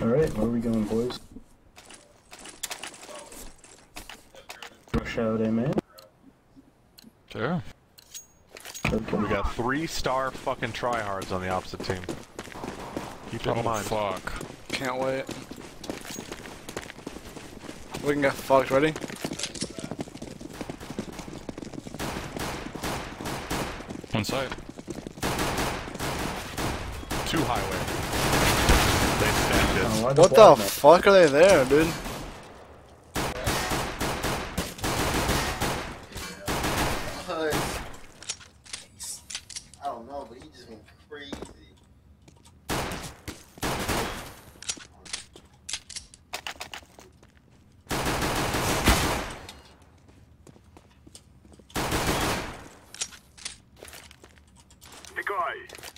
Alright, where are we going, boys? Rush out, eh, man? Sure. Okay. We got three star fucking tryhards on the opposite team. Keep that in Oh mind. fuck. Can't wait. We can get fucked. Ready? One side. Two highway. They stacked Oh, What the block fuck are they there, dude? I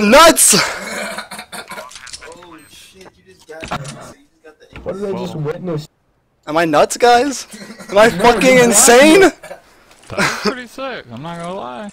nuts! Oh shit, you just got that. So you just got the What did I just witness? Am I nuts, guys? Am I fucking insane? That was pretty sick, I'm not gonna lie.